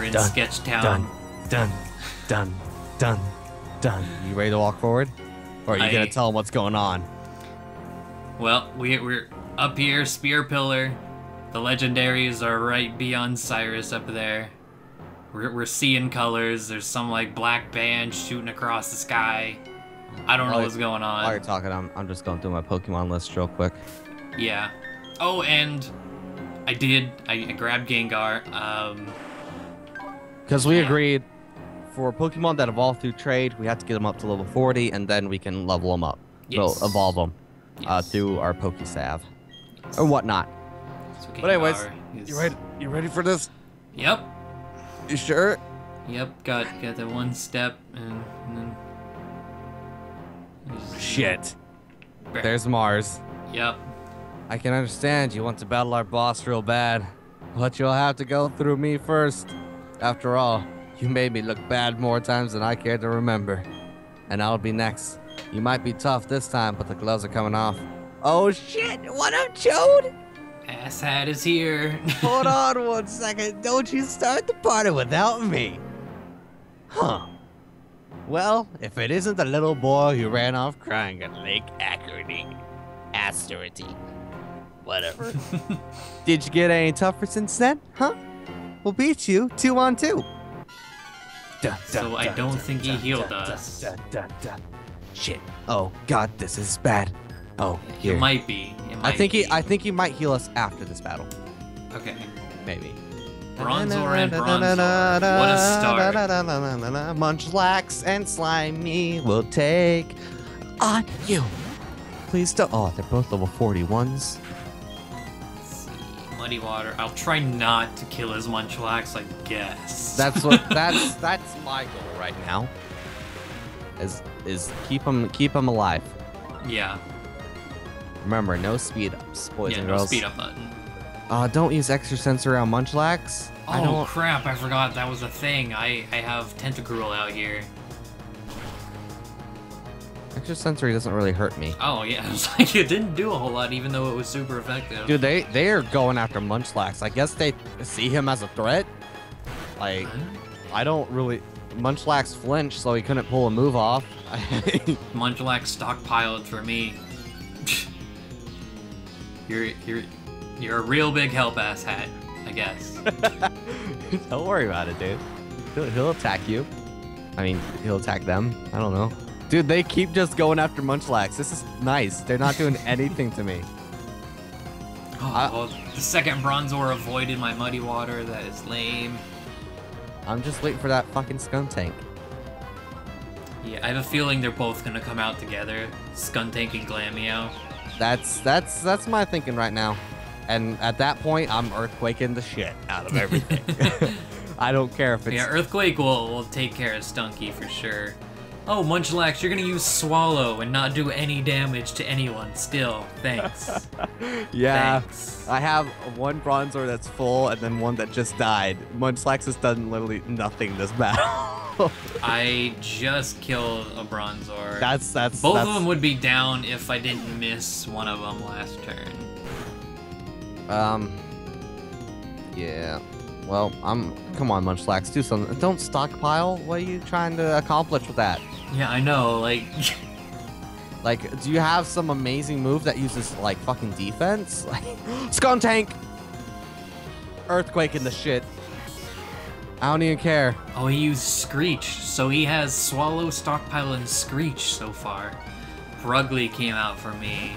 We're in Done. Sketchtown. Done. Done. Done. Done. Done. You ready to walk forward? Or are you I- gonna tell them what's going on? Well, we, we're up here, Spear Pillar. The legendaries are right beyond Cyrus up there. We're, we're seeing colors. There's some like black band shooting across the sky. I don't know what's going While you're on. talking, I'm, I'm just going through my Pokemon list real quick. Yeah. Oh, and I did. I, I grabbed Gengar. Um, Because we agreed for Pokemon that evolve through trade, we have to get them up to level 40, and then we can level them up. Yes. Well, evolve them uh, through our Pokesav or whatnot. So But anyways, is- You ready? You ready for this? Yep. You sure? Yep. Got got that one step and, and then. Shit. There's Mars. Yep. I can understand you want to battle our boss real bad, but you'll have to go through me first. After all, you made me look bad more times than I care to remember. And I'll be next. You might be tough this time, but the gloves are coming off. Oh shit! What up, Chode? Asshat is here. Hold on one second. Don't you start the party without me. Huh. Well, if it isn't the little boy who ran off crying at Lake Ackerty. Asterity. Whatever. Did you get any tougher since then? Huh? We'll beat you two on two. So I don't think he healed us. Shit. Oh god, this is bad. Oh, here. It might be. It I might think he. I think he might heal us after this battle. Okay. Maybe. Bronzor and Bronzor. What a start. Munchlax and Slimy will take on you. Please don't. Oh, they're both level 41s. Muddy water. I'll try not to kill his Munchlax, I guess. That's what. that's that's my goal right now. Is is keep them keep them alive. yeah. Remember, no speed ups, boys yeah, and no girls. speed up button. Uh, don't use extra sensory on Munchlax. I Oh don't. crap! I forgot that was a thing. I I have Tentacruel out here. Extra sensory doesn't really hurt me. Oh yeah, I was like it didn't do a whole lot, even though it was super effective. Dude, they they are going after Munchlax. I guess they see him as a threat. Like? I don't really. Munchlax flinched, so he couldn't pull a move off. Munchlax stockpiled for me. you're you're you're a real big help ass hat, I guess. don't worry about it, dude. He'll, he'll attack you. I mean, he'll attack them. I don't know. Dude, they keep just going after Munchlax. This is nice. They're not doing anything to me. Oh, I- well, the second Bronzor avoided my muddy water. That is lame. I'm just waiting for that fucking Skuntank. Yeah, I have a feeling they're both gonna come out together. Skuntank and Glameow. That's that's that's my thinking right now. And at that point, I'm earthquaking the shit out of everything. I don't care if it's Yeah, Earthquake will will take care of Stunky for sure. Oh, Munchlax, you're gonna use Swallow and not do any damage to anyone. Still, thanks. yeah. Thanks. I have one Bronzor that's full and then one that just died. Munchlax has done literally nothing this battle. I just killed a Bronzor. that's that's Both that's, of them would be down if I didn't miss one of them last turn. Um. Yeah. Well, I'm. Come on, Munchlax, do something. Don't stockpile. What are you trying to accomplish with that? Yeah, I know. Like, Like, do you have some amazing move that uses like fucking defense? Like, Skuntank. Earthquake in the shit. I don't even care. oh, he used Screech, so he has Swallow, Stockpile, and Screech so far. Purugly came out for me.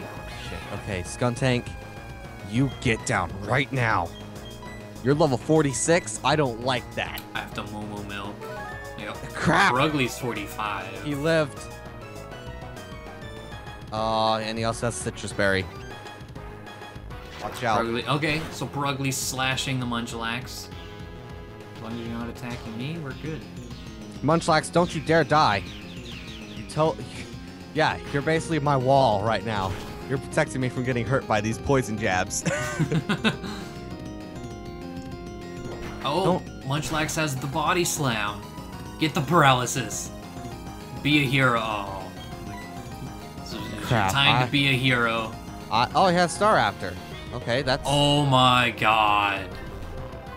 Shit. Okay, Skuntank, you get down right now. You're level 46. I don't like that. I have to Moo Moo Milk. Yep. Crap. Purugly's 45. He lived. Oh, and he also has Sitrus berry. Watch out. Purugly. Okay, so Purugly's slashing the Munchlax. As long as you're not attacking me, we're good. Munchlax, don't you dare die. You told. Yeah, you're basically my wall right now. You're protecting me from getting hurt by these poison jabs. Oh, Munchlax has the body slam. Get the paralysis. Be a hero. Oh. So Crap, time I- to be a hero. uh, oh, he has Staraptor. Okay, that's. Oh my god.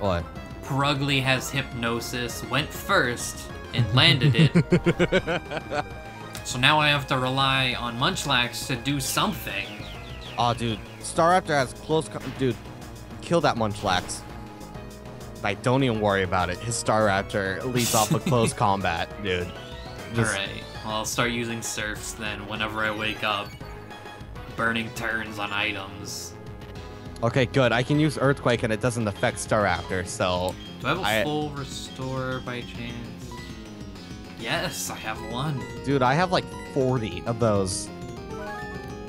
What? Purugly has hypnosis, went first, and landed it. so now I have to rely on Munchlax to do something. Oh, dude. Star Staraptor has close. Co- dude, kill that Munchlax. Like, don't even worry about it. His Staraptor leads off with close combat, dude. Just- Alright, well, I'll start using Surfs then whenever I wake up. Burning turns on items. Okay, good. I can use Earthquake and it doesn't affect Staraptor, so. Do I have a I- full restore by chance? Yes, I have one. Dude, I have like 40 of those.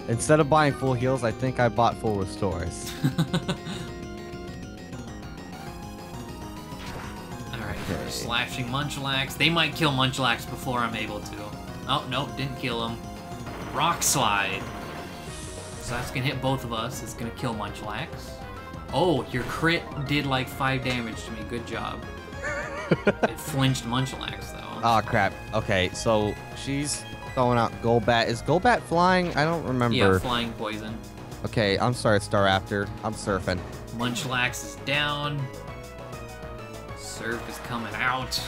Instead of buying full heals, I think I bought full restores. Okay. slashing Munchlax. They might kill Munchlax before I'm able to. Oh, no, didn't kill him. Rock Slide. So that's gonna hit both of us. It's gonna kill Munchlax. Oh, your crit did like 5 damage to me. Good job. it flinched Munchlax, though. Oh, crap. Okay, so she's throwing out Golbat. Is Golbat flying? I don't remember. yeah, flying poison. okay, I'm sorry, Staraptor. I'm surfing. Munchlax is down. Surf is coming out.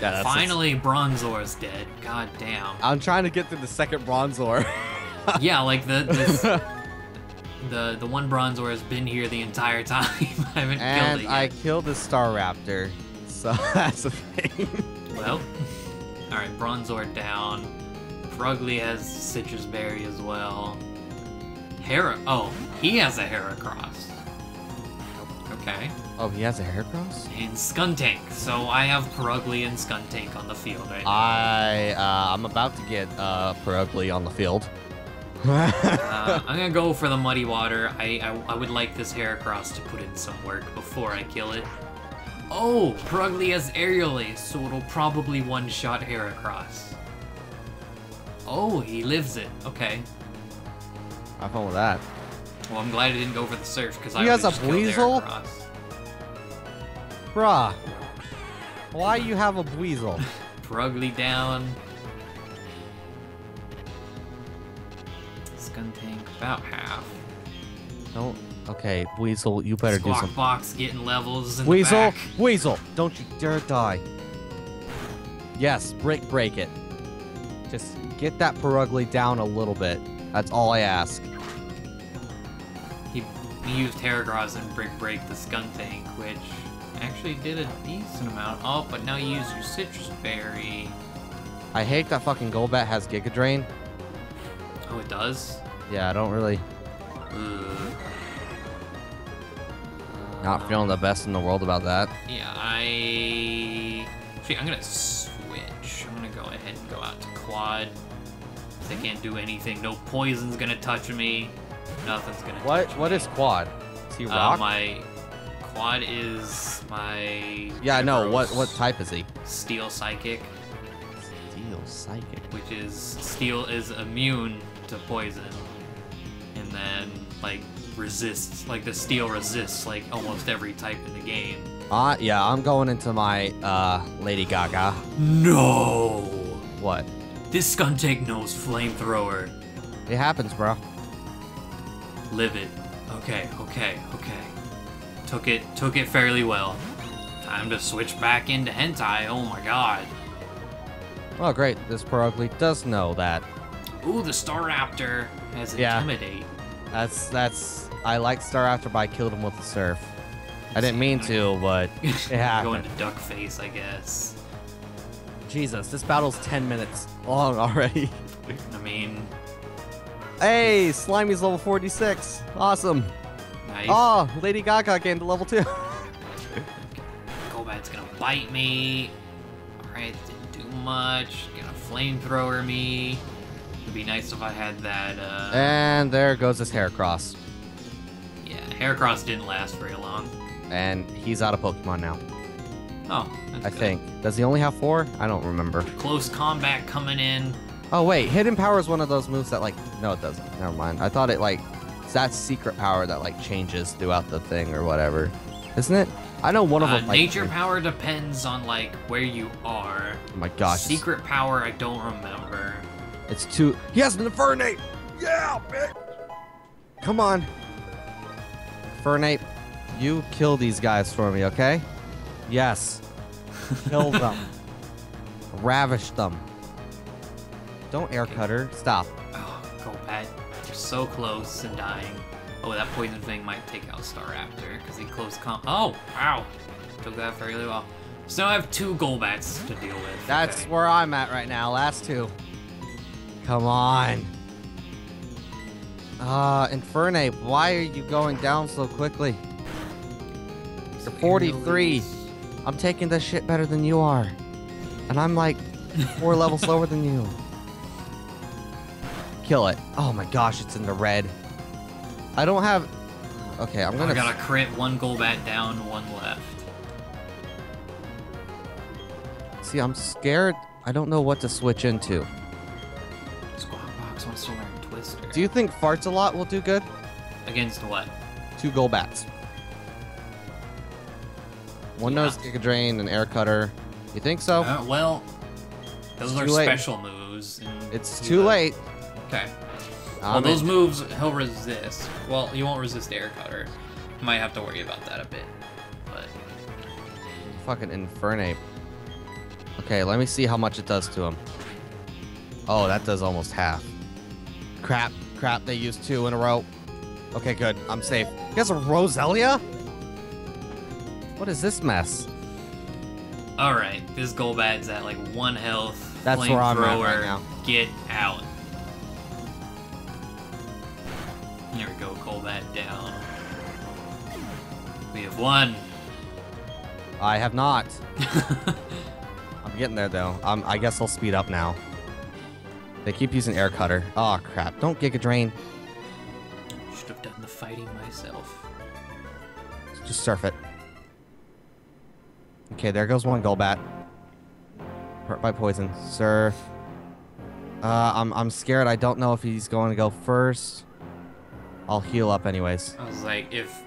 Yeah, Finally, Bronzor is dead. God damn. I'm trying to get to the second Bronzor. yeah, like the this, the the one Bronzor has been here the entire time. I haven't killed and it I killed the Staraptor. So that's the thing. Well, all right, Bronzor down. Purugly has Sitrus Berry as well. Hera. Oh, he has a Heracross. Okay. Oh, he has a Heracross? And Skuntank. So I have Purugly and Skuntank on the field right now. I, uh, I'm about to get, uh, Purugly on the field. Uh, I'm gonna go for the muddy water. I, I I would like this Heracross to put in some work before I kill it. Oh, Purugly has Aerial Ace, so it'll probably one-shot Heracross. Oh, he lives it. Okay. Have fun with that. Well, I'm glad I didn't go for the Surf, because I He has a Weasel? Bruh. Why you have a Weasel? Purugly down. Skuntank about half. Don't. Okay, Weasel, you better do Squawk something. Box getting levels in the Weasel, back. Weasel, don't you dare die. Yes, break, break it. Just get that Purugly down a little bit. That's all I ask. Used Heracross and Brick Break the Skuntank, which actually did a decent amount. Oh, but now you use your Sitrus Berry. I hate that fucking Golbat has Giga Drain. Oh, it does? Yeah, I don't really. Ugh. Not feeling the best in the world about that. Yeah, I... See, I'm gonna switch. I'm gonna go ahead and go out to Quad. They can't do anything. No poison's gonna touch me. Nothing's gonna What? What is Quad? Is he Uh, rock? my... Quad is my... yeah, no. What what type is he? Steel Psychic. Steel Psychic. which is steel is immune to poison and then like resists like the steel resists like almost every type in the game Uh, yeah, I'm going into my uh Lady Gaga. no What? this Skuntank knows flamethrower It happens, bro. Live it okay okay okay took it took it fairly well time to switch back into hentai oh my god Oh, great. This Purugly does know that. ooh the Staraptor has Yeah. intimidate That's that's. I like Staraptor, but I killed him with the surf. I didn't mean to, but it happened. into duck face i guess Jesus, this battle's 10 minutes long already. i mean hey, Slimy's level 46. Awesome. nice Oh, Lady Gaga gained to level 2. Golbat's gonna bite me. Alright, didn't do much. Gonna flamethrower me. It'd be nice if I had that, uh... and there goes his Heracross. Yeah, Heracross didn't last very long. And he's out of Pokemon now, Oh, that's I good. think. Does he only have four? I don't remember. Close combat coming in. Oh, wait. Hidden Power is one of those moves that, like, no, it doesn't. Never mind. I thought it, like, that's secret power that, like, changes throughout the thing or whatever. Isn't it? I know one of Uh, them, like, nature power depends on, like, where you are. Oh my gosh. Secret power, I don't remember. It's too. He has an Infernape! Yeah, bitch! Come on. Infernape, you kill these guys for me, okay? Yes. Kill them. Ravish them. Don't air cutter. Stop. Oh, Golbat. You're so close and dying. Oh, that poison thing might take out Star Staraptor because he close com. Oh, wow. Took that fairly well. So I have two Golbats to deal with. That's Okay. where I'm at right now. Last two. Come on. Uh, Infernape, why are you going down so quickly? You're 43. I'm taking this shit better than you are. And I'm like four levels slower than you. Kill it. Oh my gosh, it's in the red. I don't have... Okay, I'm gonna... I got a crit, one Golbat down, one left. See, I'm scared. I don't know what to switch into. Squawk Box wants to learn Twister. Do you think farts a lot will do good? Against what? Two Golbats. One Yeah. knows Giga Drain and Air Cutter. You think so? Uh, well, those It's are special moves. it's too know- late. Okay. Well, those moves he'll resist. Well, you won't resist air cutter. Might have to worry about that a bit. But Fucking Infernape. Okay, let me see how much it does to him. Oh, that does almost half. Crap, crap, they used two in a row. Okay, good. I'm safe. He has a Roselia? What is this mess? all right, this Golbat's at like one health. That's where I'm at right now. Get out. Here we go, Golbat down. We have one. I have not. I'm getting there though. Um, I guess I'll speed up now. They keep using air cutter. Oh crap! Don't Giga Drain. Should have done the fighting myself. Just surf it. Okay, there goes one Golbat. Hurt by poison. Surf. Uh, I'm I'm scared. I don't know if he's going to go first. I'll heal up anyways. I was like, if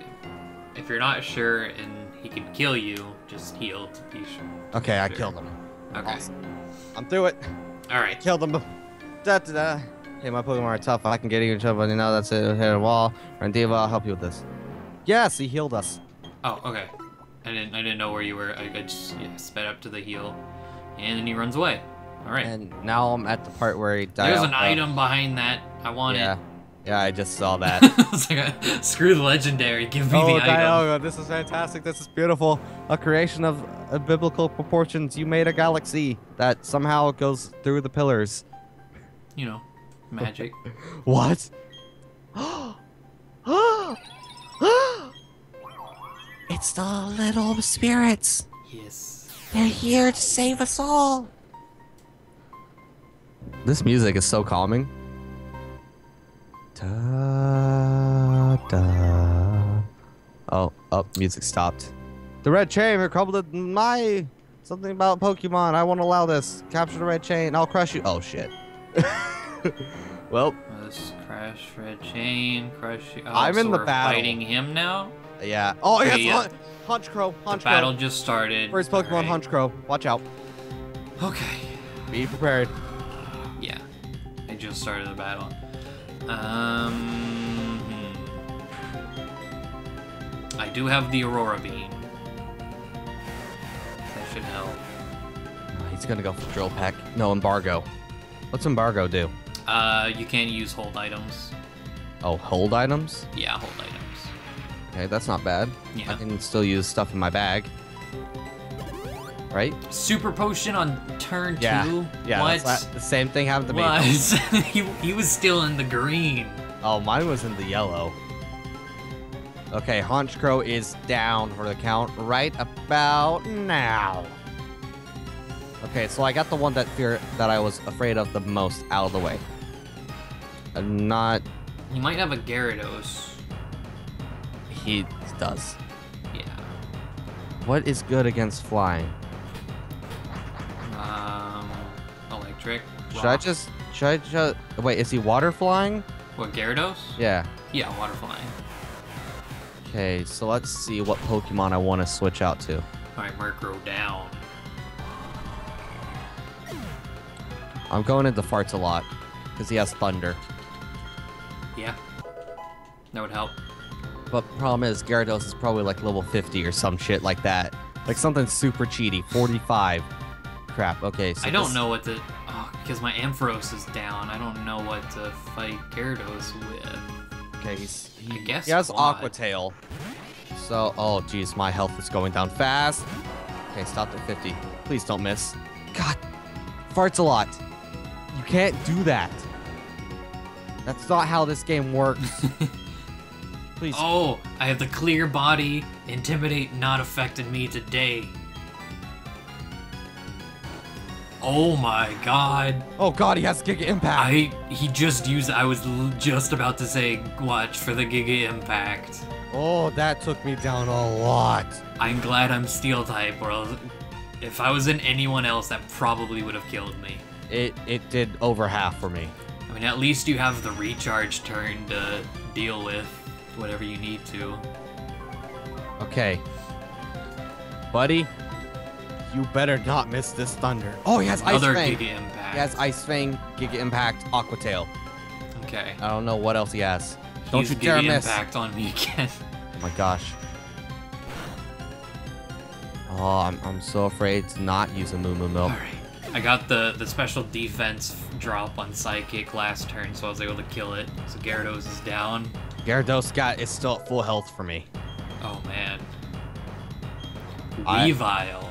if you're not sure and he can kill you, just heal to be sure. Okay, I Sure. killed him. Okay. Awesome. I'm through it. All right. Killed him. Da da da. Hey, my Pokemon are tough. I can get you in trouble. You know that's it. Hit a wall. Rendiva, I'll help you with this. Yes, he healed us. Oh, okay. I didn't I didn't know where you were. I, I just yeah, sped up to the heal, and then he runs away. All right. And now I'm at the part where he died. There's an item behind that. I want Yeah. it. Yeah, I just saw that. it's like a, screw the legendary. Give me oh, the item. Dialga, this is fantastic. This is beautiful. A creation of uh, biblical proportions. You made a galaxy that somehow goes through the pillars. You know, magic. What? it's the little spirits. yes. They're here to save us all. This music is so calming. Da, da. Oh, oh, music stopped. The red chain recoupled my something about Pokemon. I won't allow this. Capture the red chain. I'll crush you. Oh shit. well, Let's crash red chain. Crush. you- Oh, I'm so in the we're battle. Fighting him now. yeah. Oh, yes, yeah. Hun- Honchkrow. The battle just started. First Pokemon Alright. Honchkrow. Watch out. Okay. Be prepared. Yeah. I just started the battle. Um. hmm. I do have the Aurora Beam. That should help. Oh, he's gonna go for Drill Peck. No, Embargo. What's Embargo do? Uh, you can't use hold items. Oh, hold items? Yeah, hold items. Okay, that's not bad. Yeah. I can still use stuff in my bag. Right? Super potion on turn Yeah. two. Yeah, What? the same thing happened to me. He, he was still in the green. Oh, mine was in the yellow. Okay, Honchkrow is down for the count right about now. Okay, so I got the one that fear that I was afraid of the most out of the way. I'm not. You might have a Gyarados. He does. Yeah. What is good against flying? Electric. Should I just? Should I just? Wait, is he water flying? What Gyarados? Yeah. Yeah, water flying. Okay, so let's see what Pokemon I want to switch out to. All right, Murkrow down. I'm going into Farts a lot because he has Thunder. Yeah. That would help. But problem is, Gyarados is probably like level 50 or some shit like that. like something super cheaty. 45. Crap. Okay. So I don't this- know what to. Because my Ampharos is down. I don't know what to fight Gyarados with. Okay. He's, he, I guess he has quad. Aqua Tail. So, oh geez, my health is going down fast. Okay, stop at 50. Please don't miss. God, farts a lot. You can't do that. That's not how this game works. Please. Oh, I have the clear body. Intimidate not affected me today. Oh my god. Oh god, he has Giga Impact. I he just used I was l- just about to say watch for the Giga Impact. Oh, that took me down a lot. I'm glad I'm steel type or else if I was in anyone else that probably would have killed me. It it did over half for me. I mean at least you have the recharge turn to deal with whatever you need to. Okay. Buddy, you better not miss this thunder. Oh, he has Ice Another Fang. Giga Impact. He has Ice Fang, Giga Impact, Aqua Tail. Okay. I don't know what else he has. Don't you dare miss. Impact on me again. Oh my gosh. Oh, I'm, I'm so afraid to not use a Moo Moo Milk. Alright. I got the, the special defense drop on Psychic last turn, so I was able to kill it. So Gyarados is down. Gyarados got is still at full health for me. Oh man. I- Weavile.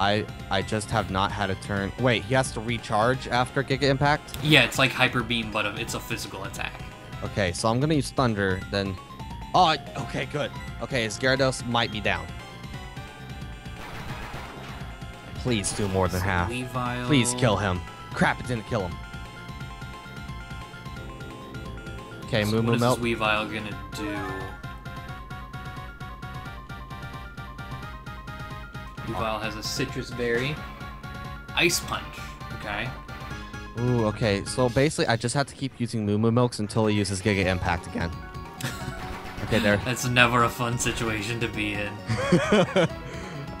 I I just have not had a turn. Wait, he has to recharge after Giga Impact? Yeah, it's like Hyper Beam, but it's a physical attack. Okay, so I'm gonna use Thunder, then... Oh, okay, good. Okay, his Gyarados might be down. Please do more than So half. Weavile. Please kill him. Crap, it didn't kill him. Okay, So Moo what Moo is Milk. this Weavile gonna do? Weavile has a Sitrus Berry. Ice Punch. Okay. Ooh, okay. So basically, I just have to keep using Moo Moo Milks until he uses Giga Impact again. okay, there. That's never a fun situation to be in.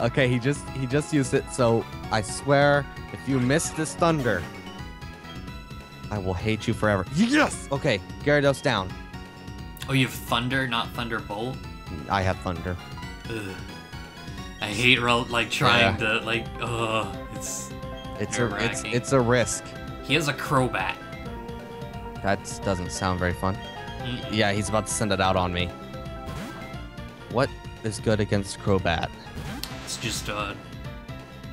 okay, he just he just used it. So I swear, if you miss this thunder, I will hate you forever. Yes. Okay, Gyarados down. Oh, you have Thunder, not Thunderbolt? I have thunder. Ugh. I hate like trying to like ugh. It's It's a it's it's a risk. he has a Crobat. That doesn't sound very fun. Mm, Yeah, he's about to send it out on me. What is good against Crobat? It's just uh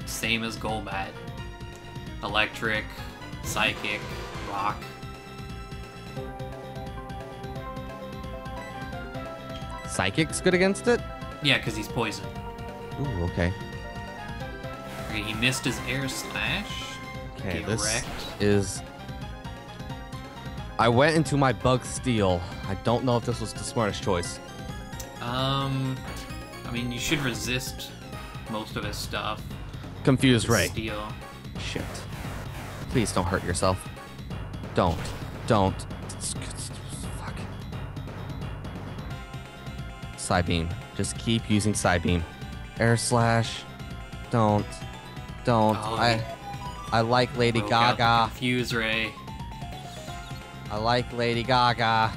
same as Golbat. Electric, Psychic, Rock. Psychic's good against it? Yeah, because he's poison. Ooh, okay. Okay, he missed his Air Slash. Okay, this wrecked. is. I went into my bug steel. I don't know if this was the smartest choice. Um, I mean, you should resist most of his stuff. Confused Ray. Steel. Shit. Please don't hurt yourself. Don't. Don't. Fuck. Psybeam. Just keep using Psybeam. Air Slash. Don't. Don't. Oh, I. I like Lady Broke out the Gaga. Confuse Ray. I like Lady Gaga.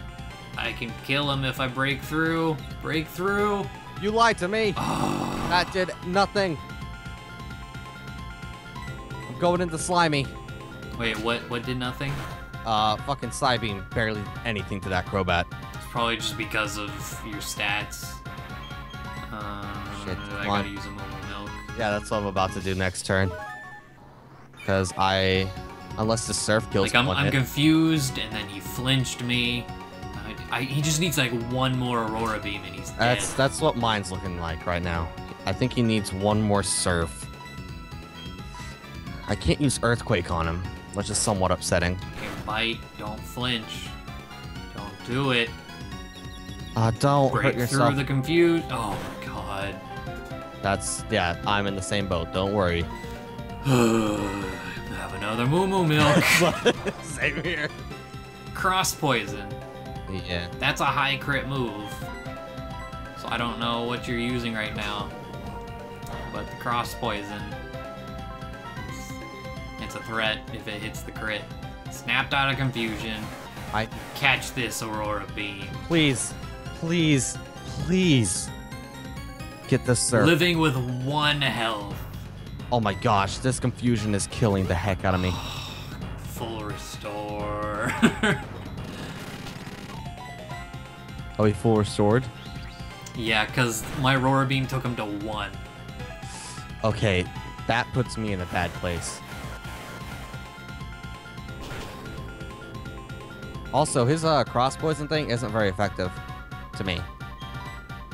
I can kill him if I break through. Break through. You lied to me. Oh, That did nothing. I'm going into Slimy. wait, what? What did nothing? Uh, fucking Psybeam. Barely anything to that Crobat. It's probably just because of your stats. Uh, Shit, I gotta use a Moo Moo Milk. Yeah, that's what I'm about to do next turn. Because I, unless the surf kills Like I'm, I'm hit. confused, and then he flinched me. I, I, he just needs like one more Aurora Beam, and he's dead. That's that's what mine's looking like right now. I think he needs one more surf. I can't use earthquake on him, which is somewhat upsetting. Okay, bite. Don't flinch. Don't do it. Uh, don't Break hurt through the confused. Oh. That's yeah. I'm in the same boat. Don't worry. Have another Moo Moo Milk. Same here. Cross Poison. Yeah. That's a high crit move. So I don't know what you're using right now. But the cross poison. It's, it's a threat if it hits the crit. Snapped out of confusion. I Catch this Aurora Beam. please, please, please. Get this surf. Living with one health. oh my gosh, this confusion is killing the heck out of me. Full restore. Are we full restored? yeah, because my Aurora Beam took him to one. Okay, that puts me in a bad place. Also, his uh, cross poison thing isn't very effective to me.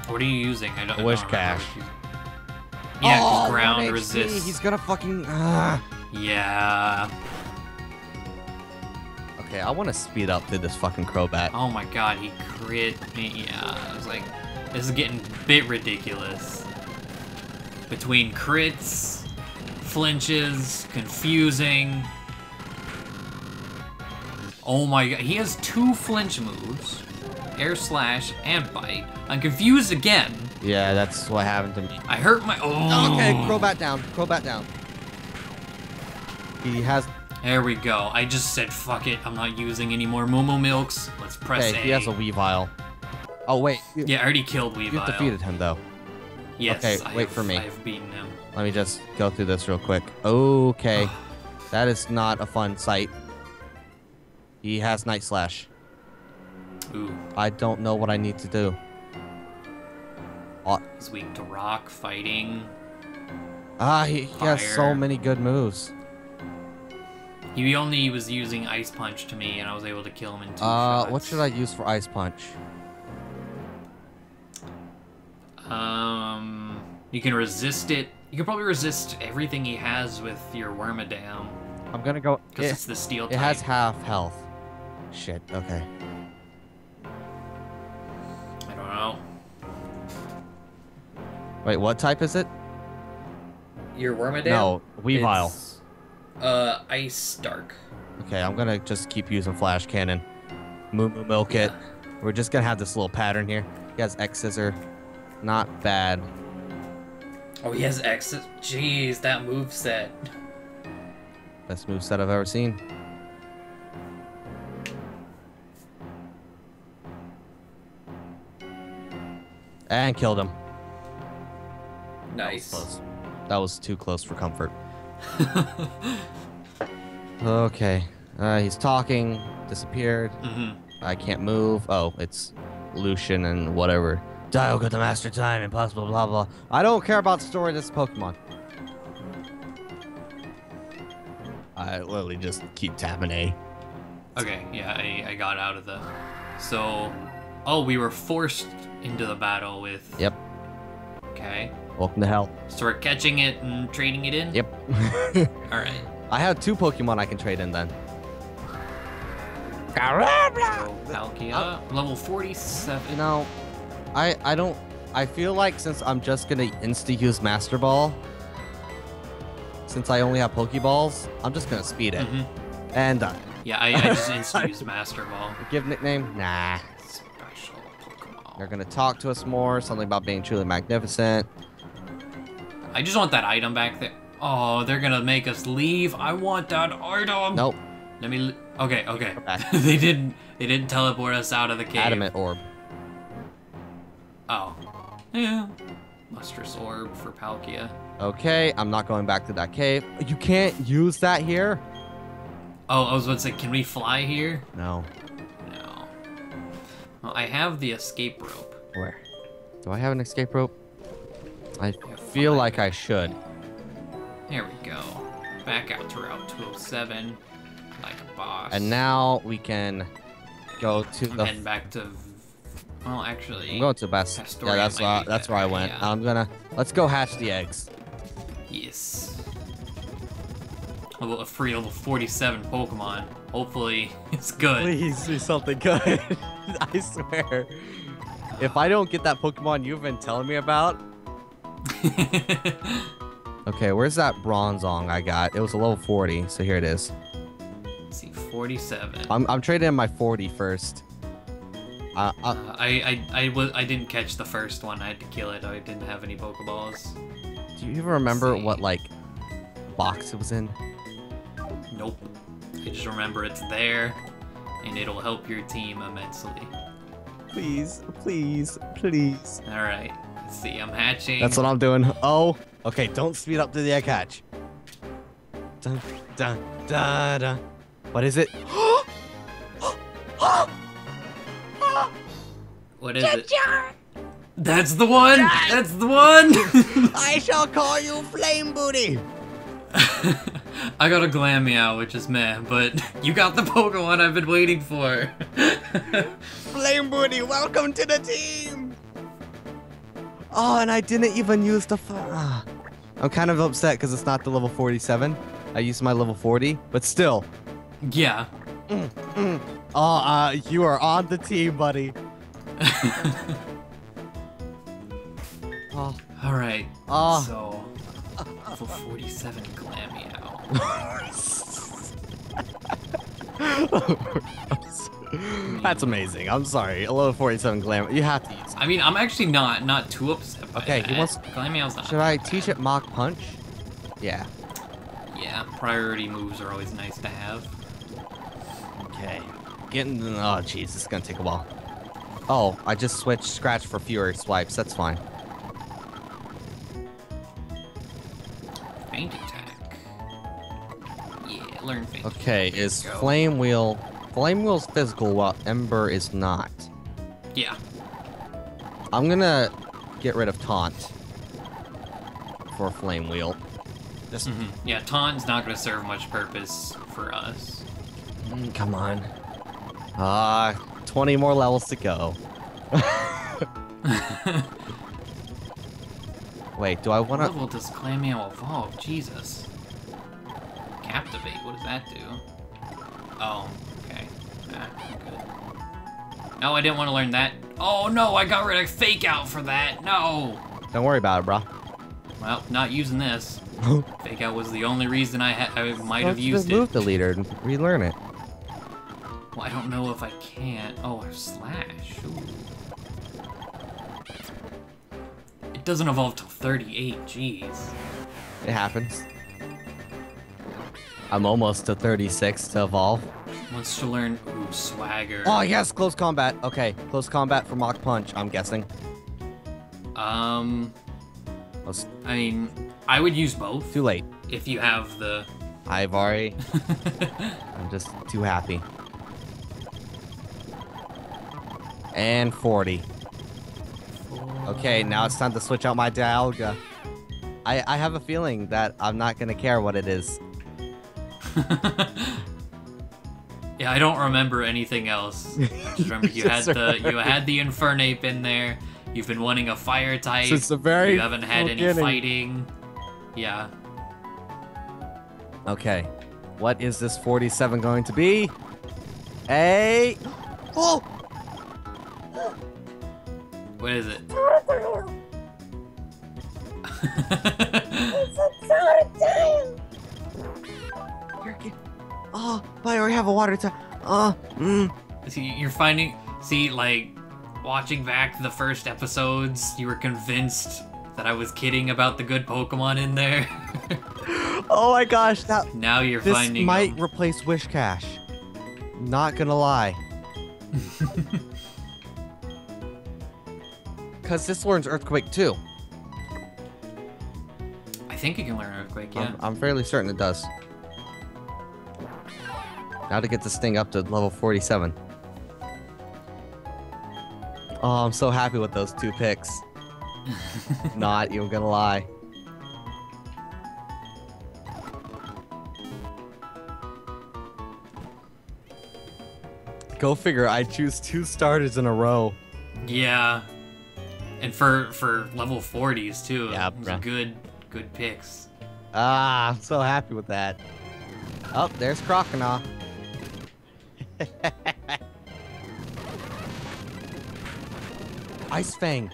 What are you using? I don't, I Wish don't remember cash. what you- Yeah, 'cause Oh, ground resist. He's gonna fucking. ah. Yeah. Okay, I want to speed up through this fucking Crobat. Oh my god, he crit me. Yeah, I was like, this is getting a bit ridiculous. Between crits, flinches, confusing. Oh my god, he has two flinch moves. Air slash and bite. I'm confused again. Yeah, that's what happened to me. I hurt my. Oh. Okay, Crobat down. Crobat down. He has. There we go. I just said fuck it. I'm not using any more Moo Moo Milks. Let's press Okay, A. he has a Weavile. Oh wait, you, Yeah, I already killed you Weavile. defeated him though. Yes, Okay, I wait have- for me. I've beaten him. Let me just go through this real quick. Okay, that is not a fun sight. He has Night Slash. Ooh, I don't know what I need to do. Oh, he's weak to rock, fighting. ah, he, he has so many good moves. He only was using Ice Punch to me, and I was able to kill him in two Uh, shots. what should I use for Ice Punch? Um, you can resist it. You can probably resist everything he has with your Wormadam, I'm gonna go. because It, it's the steel it type. has half health. Shit. Okay. Wait, what type is it? Your Wormadam? No, Weavile. It's, uh, Ice Dark. Okay, I'm gonna just keep using Flash Cannon. Moo Moo Milk it. We're just gonna have this little pattern here. He has X Scissor. Not bad. Oh, he has X. Jeez, that move set. Best move set I've ever seen. And killed him. Nice. Close. That was too close for comfort. Okay. Uh, he's talking. Disappeared. hmm I can't move. Oh, it's Lucian and whatever. Dial got the master time, impossible, blah blah. I don't care about the story of this Pokemon. I literally just keep tapping A. Okay, yeah, I, I got out of the. So, oh, we were forced into the battle with. Yep. Okay, Welcome to hell. so we're catching it and trading it in. Yep. All right. I have two Pokemon I can trade in then. So Palkia, level forty-seven. You know, I I don't. I feel like since I'm just gonna insta use Master Ball, since I only have Pokeballs, I'm just gonna speed it Mhm. and uh, Yeah, I, I just insta-use Master Ball. give nickname. Nah. Special Pokemon. They're gonna talk to us more. Something about being truly magnificent. I just want that item back there. Oh, they're gonna make us leave. I want that item. Nope. Let me. Okay, okay. they didn't. They didn't teleport us out of the cave. Adamant orb. Oh. Yeah. Lustrous orb for Palkia. Okay, I'm not going back to that cave. You can't use that here. Oh, I was about to say, can we fly here? No. No. Well, I have the escape rope. Where? Do I have an escape rope? I feel fine. like I should. There we go. Back out to Route 207. Like a boss. And now we can go to I'm the. heading back to. Well, actually. I'm going to best. Yeah, that's uh, that's where I went. yeah. I'm gonna. Let's go hatch the eggs. Yes. Level, a free level 47 Pokemon. Hopefully, it's good. Please do something good. I swear. If I don't get that Pokemon you've been telling me about. Okay, where's that Bronzong I got? It was a level 40, so here it is. Let's see, 47. I'm, I'm trading in my 40 first. Uh, uh, Uh, I, I, I, was, I didn't catch the first one. I had to kill it. I didn't have any Pokeballs. do you even remember what, like, box it was in? Nope. I just remember it's there, and it'll help your team immensely. Please, please, please. Alright. Let's see, I'm hatching. That's what I'm doing. Oh, okay. Don't speed up to the egg hatch. Dun, dun, dun, dun. What is it? What is it? That's the one! That's the one! I shall call you Flame Booty. I got a Glameow, which is meh, but you got the Pokemon I've been waiting for. Flame Booty, welcome to the team. Oh, and I didn't even use the. Ah. I'm kind of upset because it's not the level 47. I used my level 40, but still. yeah. Oh, uh, you are on the team, buddy. Oh, Alright, oh. so. Level 47 Glameow. That's amazing. I'm sorry. A level 47 glam. You have to use. I mean, I'm actually not not too upset Okay, he that. wants- Glameow's not. Should I teach it Mach Punch? Yeah. Yeah, priority moves are always nice to have. Okay. Getting. The oh, jeez. This is gonna take a while. Oh, I just switched Scratch for Fury Swipes. That's fine. Feint attack. Yeah, learn faint. Okay, is. Flame Wheel. Flame Wheel's physical while Ember is not. Yeah. I'm gonna get rid of Taunt for Flame Wheel. Just hmm Yeah, Taunt's not gonna serve much purpose for us. Mm, come on. Ah, 20 more levels to go. Wait, do I want to? level does Glameow evolve? Jesus. Captivate, what does that do? Oh, No, I didn't want to learn that. Oh no, I got rid of Fake Out for that. No! Don't worry about it, bro. Well, not using this. Fake Out was the only reason I, ha I might have Don't you used just move it. the leader and relearn it. Well, I don't know if I can't. Oh, I Slash. Ooh. It doesn't evolve till 38, jeez. It happens. I'm almost to 36 to evolve. Wants to learn, ooh, Swagger. Oh yes, close combat. Okay, close combat for Mach Punch. I'm guessing. Um, Let's, I mean, I would use both too late. if you have the. I've already. I'm just too happy. And 40. Okay, now it's time to switch out my Dialga. I, I have a feeling that I'm not gonna care what it is. yeah, I don't remember anything else. Just remember you had Just the you remember- had the Infernape in there. You've been wanting a fire type. Since the very you haven't had any fighting. Yeah. Okay, what is this 47 going to be? A. Oh! What is it? it's a time. You're get- Oh, but I already have a water type. Oh, mm. See, you're finding. See, like, watching back the first episodes, you were convinced that I was kidding about the good Pokemon in there. Oh my gosh, that now you're this finding. might them. replace Whiscash. Not gonna lie. Cause this learns Earthquake too. I think you can learn Earthquake, yeah. I'm, I'm fairly certain it does. Now to get this thing up to level 47. Oh, I'm so happy with those two picks. Not even gonna lie. Go figure, I choose two starters in a row. Yeah. And for for level 40s too. Yeah, it was bruh. good good picks. Ah, I'm so happy with that. Oh, there's Croconaw. Ice Fang.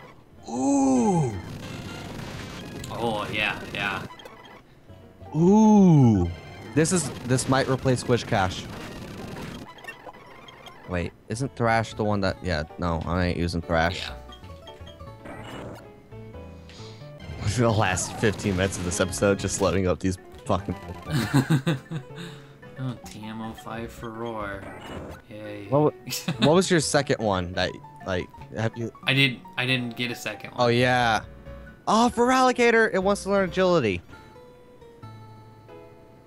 Ooh. Oh yeah, yeah. Ooh. This is this might replace Whiscash. Wait, isn't Thrash the one that yeah, no, I ain't using Thrash. Yeah. The last 15 minutes of this episode, just loading up these fucking Oh, TM05 for roar. Yay. What What was your second one that like have you? I didn't, I didn't get a second one. Oh yeah. Oh, Feraligatr, it wants to learn agility.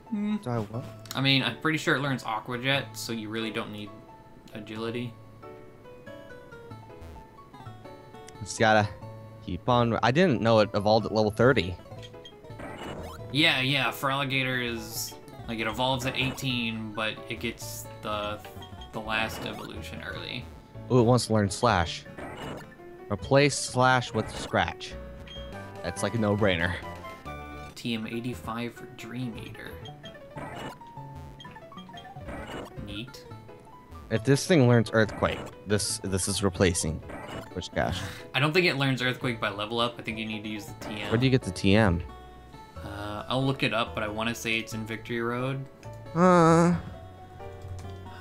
Hmm. Do I what? I mean, I'm pretty sure it learns Aqua Jet, so you really don't need agility. Just gotta keep on. I didn't know it evolved at level 30. Yeah, yeah. Feraligatr is like it evolves at 18, but it gets the the last evolution early. Oh, it wants to learn slash. Replace slash with scratch. That's like a no-brainer. TM85 for Dream Eater. Neat. If this thing learns earthquake, this this is replacing. Which gosh, I don't think it learns Earthquake by level up. I think you need to use the TM. where do you get the TM? I'll look it up, but I want to say it's in Victory Road. Uh,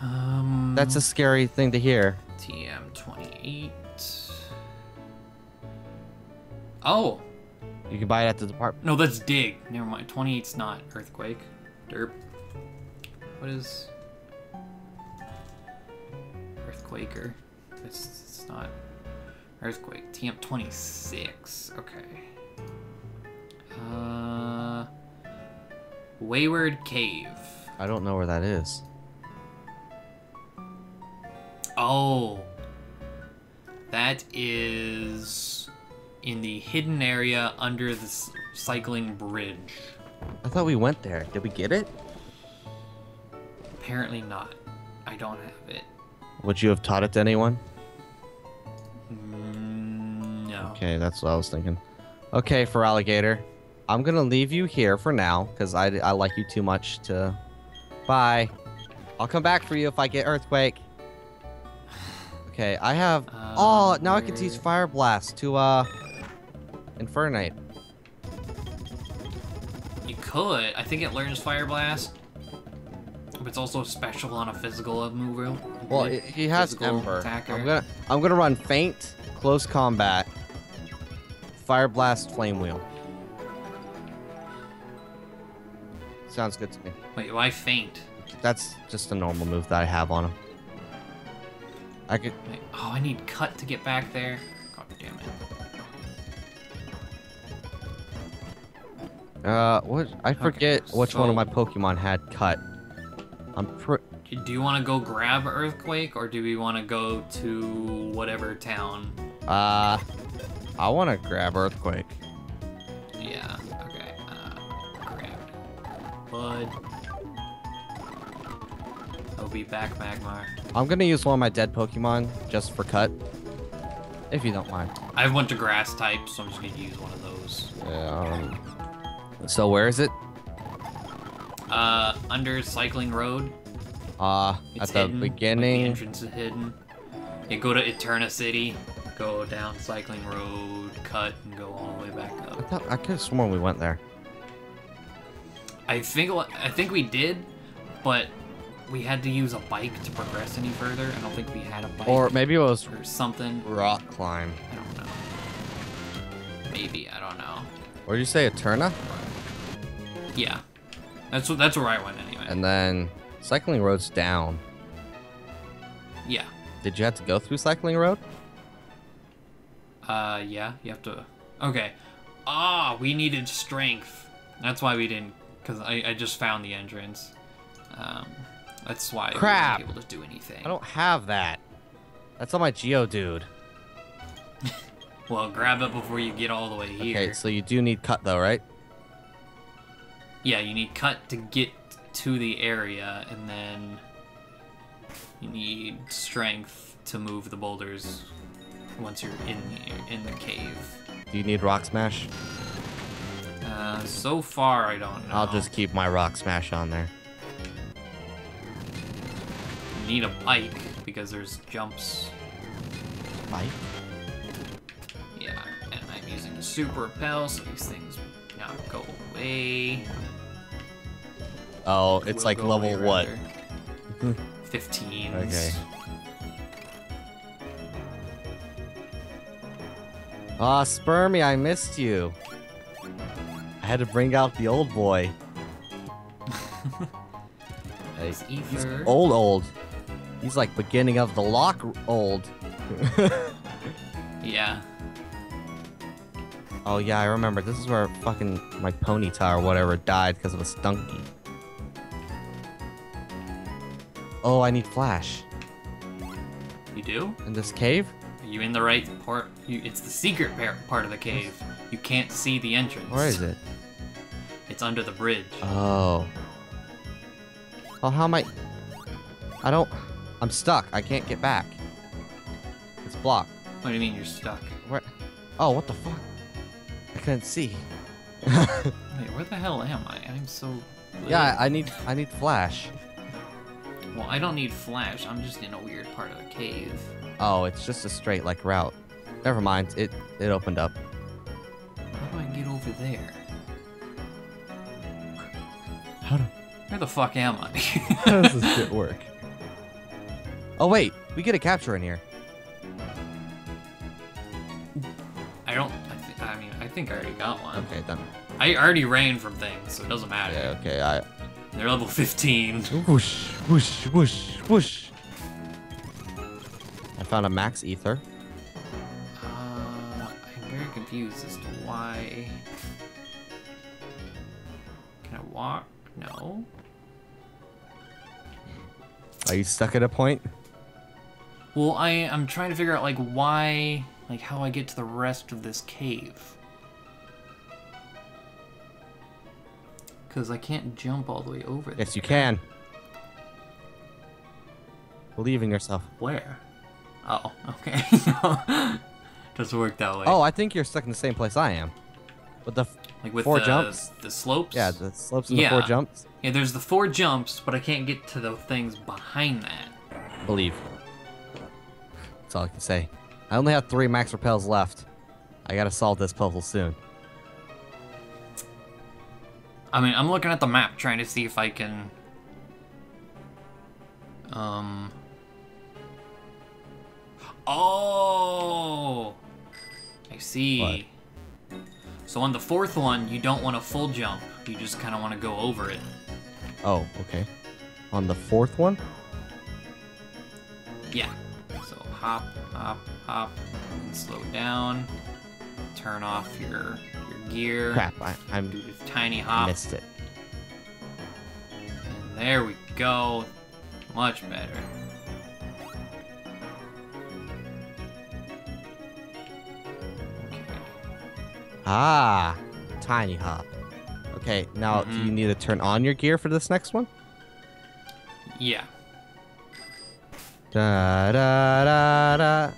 Um, that's a scary thing to hear. TM28. Oh, You can buy it at the department. no, that's Dig. Never mind. 28's not Earthquake. Derp. What is Earthquaker? It's, it's not Earthquake. TM26. Okay. Uh, Wayward Cave. I don't know where that is. Oh. That is in the hidden area under the cycling bridge. I thought we went there. Did we get it? Apparently not. I don't have it. Would you have taught it to anyone? Mm, no. Okay, that's what I was thinking. Okay, Feraligatr, I'm gonna leave you here for now because I, I like you too much to. Bye. I'll come back for you if I get earthquake. Okay, I have. oh, now I can teach fire blast to uh, Infernape. You could. I think it learns Fire Blast. But it's also special on a physical mover. Well, he he has Physical ember. attacker. I'm gonna I'm gonna run Feint, close combat, fire blast, flame wheel. Sounds good to me. Wait, why Feint? That's just a normal move that I have on him. I could. Wait, oh, I need cut to get back there. God damn it. Uh, what? I forget which one of my Pokemon had cut. I'm pr. Do you want to go grab Earthquake, or do we want to go to whatever town? Uh, I want to grab Earthquake. Bud. I'll be back, Magmar. I'm gonna use one of my dead Pokemon just for cut, if you don't mind. I have one to grass type, so I'm just gonna use one of those. Um. So where is it? Uh, under Cycling Road. Uh, It's at the hidden, like, beginning. the entrance is hidden. You go to Eterna City, go down Cycling Road, cut, and go all the way back up. I thought I could have sworn we went there. I think I think we did, but we had to use a bike to progress any further. I don't think we had a bike Or maybe it was or something. rock climb. I don't know. Maybe I don't know. What did you say, Eterna? Yeah, that's what that's where I went anyway. And then cycling road's down. yeah, Did you have to go through cycling road? uh, yeah, you have to. Okay. Ah, we needed strength. That's why we didn't, because I, I just found the entrance. Um, that's why Crap. we weren't able to do anything. I don't have that. That's on my Geodude. Well, grab it before you get all the way here. Okay, so you do need cut though, right? Yeah, you need cut to get to the area, and then you need strength to move the boulders once you're in the in the cave. Do you need rock smash? Uh, so far, I don't know. I'll just keep my rock smash on there. You need a bike because there's jumps. Bike? Yeah, and I'm using the super repel, so these things now go away. Oh, it's like level what? 15. Okay. Ah, Spermy, I missed you. I had to bring out the old boy. He's old, old. He's like beginning of the lock old. Yeah. oh yeah, I remember. This is where fucking my ponytail or whatever died because of a stunky. Oh, I need flash You do? in this cave. Are you in the right part? You, it's the secret part of the cave. You can't see the entrance. Where is it? It's under the bridge. Oh. Oh, how am I? I don't. I'm stuck. I can't get back. It's blocked. what do you mean you're stuck? Where? Oh, what the fuck? I couldn't see. Wait, where the hell am I? I'm so. yeah, I I need. I need flash. Well, I don't need flash. I'm just in a weird part of the cave. Oh, it's just a straight like route. Never mind. It it opened up. How do I get over there? Where the fuck am I? how does this shit work? Oh wait, we get a capture in here. I don't. I, th- I mean, I think I already got one. Okay, done. I already ran from things, so it doesn't matter. Yeah, okay. I. They're level 15. Whoosh, whoosh, whoosh, whoosh. I found a max ether. Uh, I'm very confused as to why. Can I walk? No. Are you stuck at a point? Well, I I'm trying to figure out like why, like how I get to the rest of this cave. Cause I can't jump all the way over there. Yes, you can. Believe in yourself. Where? Oh, okay. Doesn't work that way. Oh, I think you're stuck in the same place I am. With the like with four the, jumps? the slopes. yeah, the slopes and the four Yeah. jumps. Yeah, there's the four jumps, but I can't get to the things behind that. Believe. That's all I can say. I only have three max repels left. I gotta solve this puzzle soon. I mean, I'm looking at the map trying to see if I can. Um. Oh! I see. So on the fourth one, you don't want a full jump. You just kind of want to go over it. Oh, okay. On the fourth one? Yeah. So hop, hop, hop, and slow down. Turn off your your gear. Crap, I, I'm Do this tiny hop. missed it. And there we go. Much better. Ah, tiny hop. Okay, now do you Mhm. need to turn on your gear for this next one? Yeah. Da da da da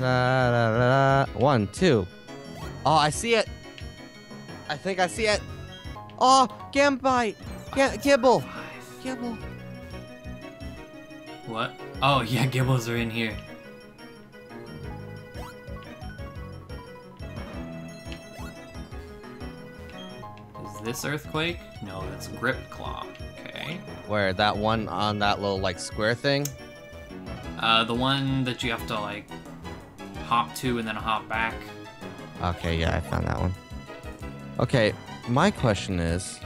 da da da. One, two. Oh, I see it. I think I see it. Oh, Gabite, G- Gible. Gible. What? Oh yeah, Gibles are in here. This earthquake? No, that's grip claw. Okay. Where that one on that little like square thing? Uh, the one that you have to like hop to and then hop back. Okay, yeah, I found that one. Okay, my question is.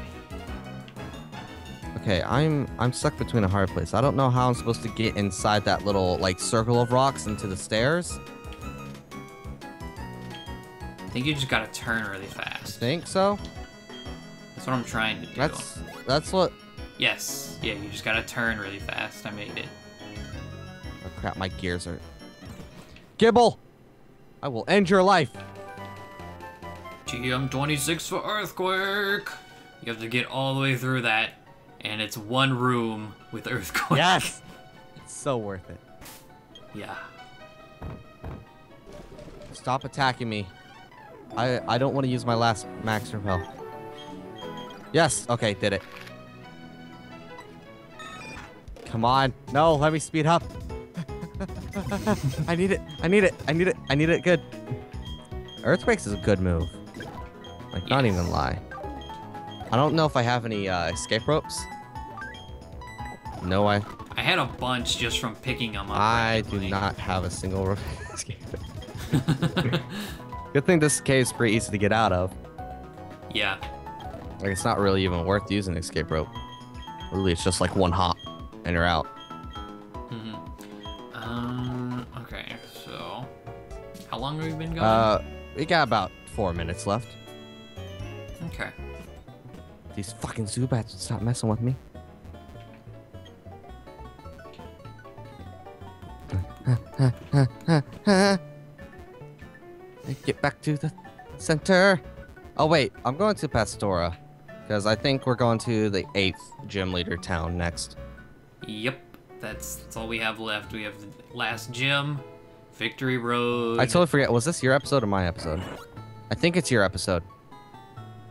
Okay, I'm I'm stuck between a hard place. I don't know how I'm supposed to get inside that little like circle of rocks into the stairs. I think you just gotta turn really fast. Think so? That's what I'm trying to do. That's that's what. Yes. Yeah, you just gotta turn really fast. I made it. Oh crap, my gears are. Gible, I will end your life. GM26 for earthquake. You have to get all the way through that, and it's one room with earthquake. Yes. It's so worth it. Yeah. Stop attacking me. I I don't want to use my last max repel. Yes. Okay, did it. Come on. No, let me speed up. I need it. I need it. I need it. I need it good. Earthquakes is a good move. Like, not Yes. even lie. I don't know if I have any uh, escape ropes. No, I I had a bunch just from picking them up. I do not have a single rope escape. Good thing this cave's pretty easy to get out of. yeah. Like it's not really even worth using escape rope. Really, it's just like one hop. and you're out. hmm Um. Okay. So, how long have we been going? Uh, we got about four minutes left. okay. These fucking Zubats would stop messing with me. Get back to the center. Oh wait, I'm going to Pastoria, because I think we're going to the eighth gym leader town next. Yep. That's that's all we have left. We have the last gym, Victory Road. I totally forget. Was this your episode or my episode? I think it's your episode.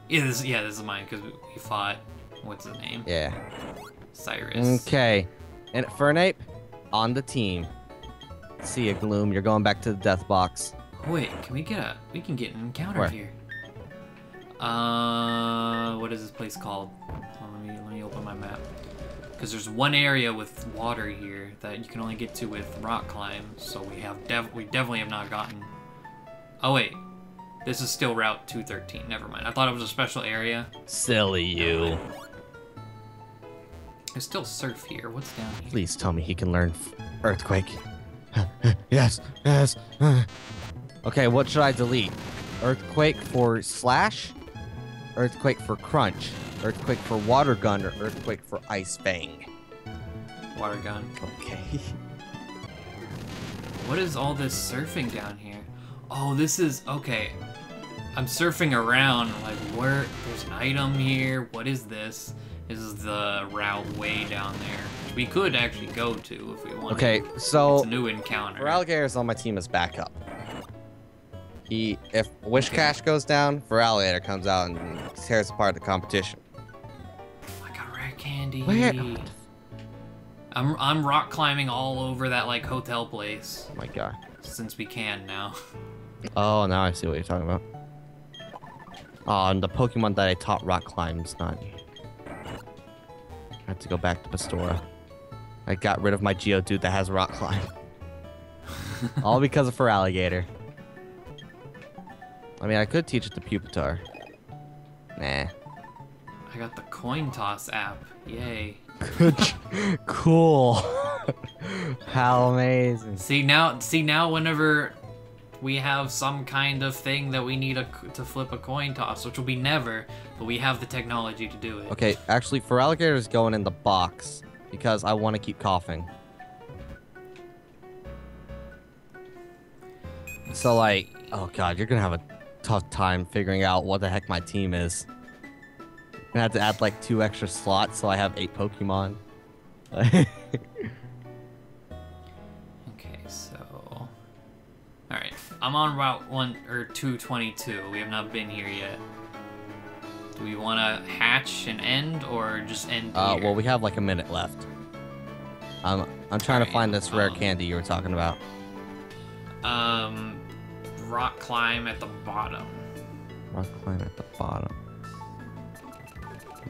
Yeah, this, yeah, this is mine because we, we fought. What's his name? Yeah. Cyrus. Okay. And Fernape, on the team. See ya, Gloom. You're going back to the death box. Wait, can we get a? We can get an encounter Where? here. Uh, what is this place called? On, let me let me open my map. Because there's one area with water here that you can only get to with rock climb. So we have dev we definitely have not gotten. Oh wait, this is still Route 213. Never mind. I thought it was a special area. Silly you. There's still surf here. What's down here? Please tell me he can learn f- Earthquake. yes, yes. okay, what should I delete? Earthquake for Slash? Earthquake for Crunch? Earthquake for Water Gun? Or Earthquake for Ice Fang? Water gun. Okay. What is all this surfing down here? Oh, this is okay. I'm surfing around like where there's an item here. What is this? This is the route way down there. We could actually go to if we wanted. Okay, It's so a new encounter. Feraligatrs on my team as backup. He, if Whiscash goes down, Feraligatr comes out and tears apart the competition. I got rare candy. Where? I'm I'm rock climbing all over that like hotel place Oh my god. since we can now. Oh, now I see what you're talking about. Oh, and the Pokemon that I taught rock climbs, is not. I have to go back to Pastoria. I got rid of my Geodude that has rock climb. All because of Feraligatr. I mean, I could teach it to Pupitar. Nah. I got the coin toss app. Yay. Good. cool. How amazing. See now, see now, whenever we have some kind of thing that we need a, to flip a coin toss, which will be never, but we have the technology to do it. Okay, actually, Feraligatr is going in the box because I want to keep coughing. So like, oh god, you're gonna have a tough time figuring out what the heck my team is. Gonna have to add like two extra slots so I have eight Pokemon. Okay, so, all right, I'm on route one or two twenty-two. We have not been here yet. Do we want to hatch and end, or just end uh, here? well, we have like a minute left. I'm I'm trying to find this rare um, candy you were talking about. um, rock climb at the bottom. Rock climb at the bottom.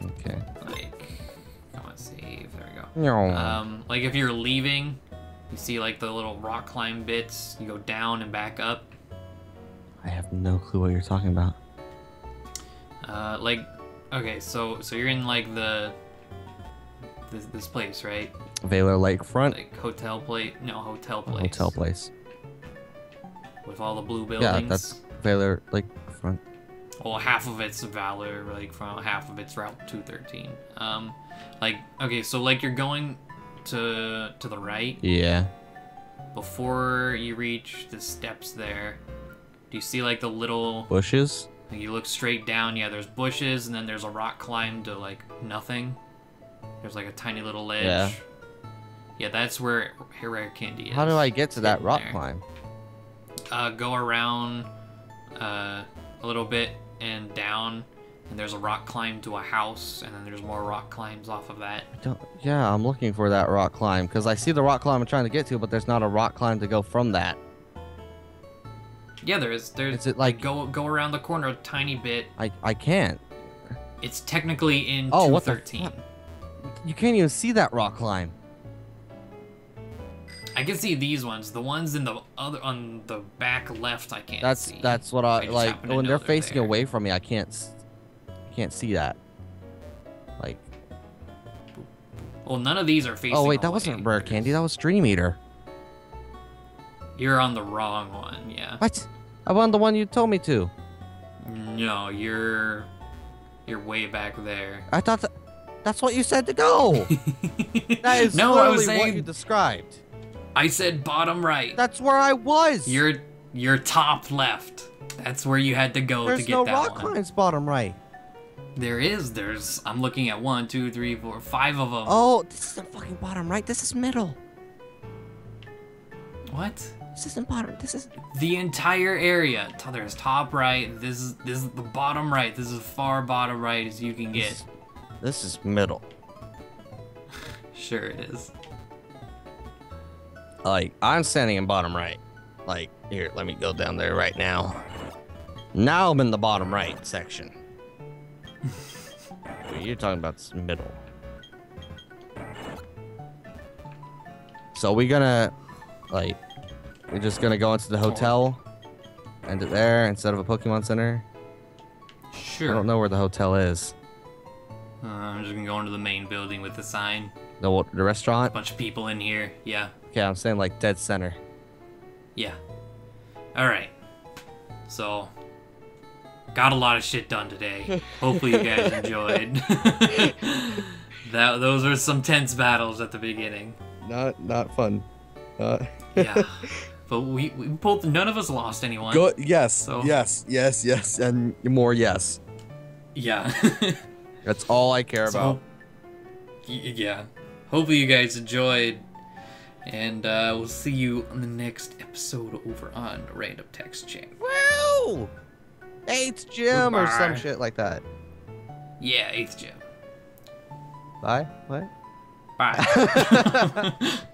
Okay. Like, come on, save. There we go. No. Um, like if you're leaving, you see like the little rock climb bits. You go down and back up. I have no clue what you're talking about. Uh, like, okay, so so you're in like the this, this place, right? Valor Lakefront Like hotel place? No, hotel place. hotel place. With all the blue buildings. Yeah, that's Valor like front. Well, half of it's Valor, like from half of it's Route 213. Um, like okay, so like you're going to to the right Yeah. before you reach the steps there. Do you see like the little? Bushes. Like you look straight down. Yeah, there's bushes, and then there's a rock climb to like nothing. There's like a tiny little ledge. Yeah. Yeah, that's where rare candy is. How do I get to that rock there. climb? Uh, go around uh, a little bit and down, and there's a rock climb to a house, and then there's more rock climbs off of that. I don't. Yeah, I'm looking for that rock climb because I see the rock climb I'm trying to get to, but there's not a rock climb to go from that. Yeah, there is. There's. Is it like- go go around the corner a tiny bit? I I can't. It's technically in Oh, what the 213. You can't even see that rock climb. I can see these ones. The ones in the other on the back left, I can't That's see. that's what I I, like when they're they're facing there. away from me. I can't can't see that. Like Well, none of these are facing. Oh wait, that wasn't rare candy. That was Dream Eater. You're on the wrong one. Yeah. What? I won the one you told me to. No, you're you're way back there. I thought that, that's what you said to go. that is no, I was what you described. I said bottom right. That's where I was. You're you're top left. That's where you had to go There's to get no that rock one. climbs bottom right. There is. There's. I'm looking at one, two, three, four, five of them. Oh, this isn't fucking bottom right. This is middle. What? This isn't bottom. This is. The entire area. There's top right. This is this is the bottom right. This is far bottom right as you can get. is- this is middle. Sure it is. Like I'm standing in bottom right. Like here, let me go down there right now. Now I'm in the bottom right section. You're talking about middle. So we gonna like we're just gonna go into the hotel, end it there instead of a Pokemon Center. Sure. I don't know where the hotel is. Uh, I'm just gonna go into the main building with the sign. The the restaurant. A Bunch of people in here. Yeah. Okay, I'm saying like dead center. Yeah. All right. So, got a lot of shit done today. Hopefully you guys enjoyed. that those were some tense battles at the beginning. Not not fun. Uh, Yeah. but we, we both none of us lost anyone. Good. Yes. So- Yes. Yes. Yes. And more. Yes. Yeah. That's all I care So, about. y- yeah. Hopefully you guys enjoyed. And uh, we'll see you on the next episode over on RandomTech's Channel. Woo! Eighth gym or some shit like that. Yeah, 8th gym. Bye. What? Bye.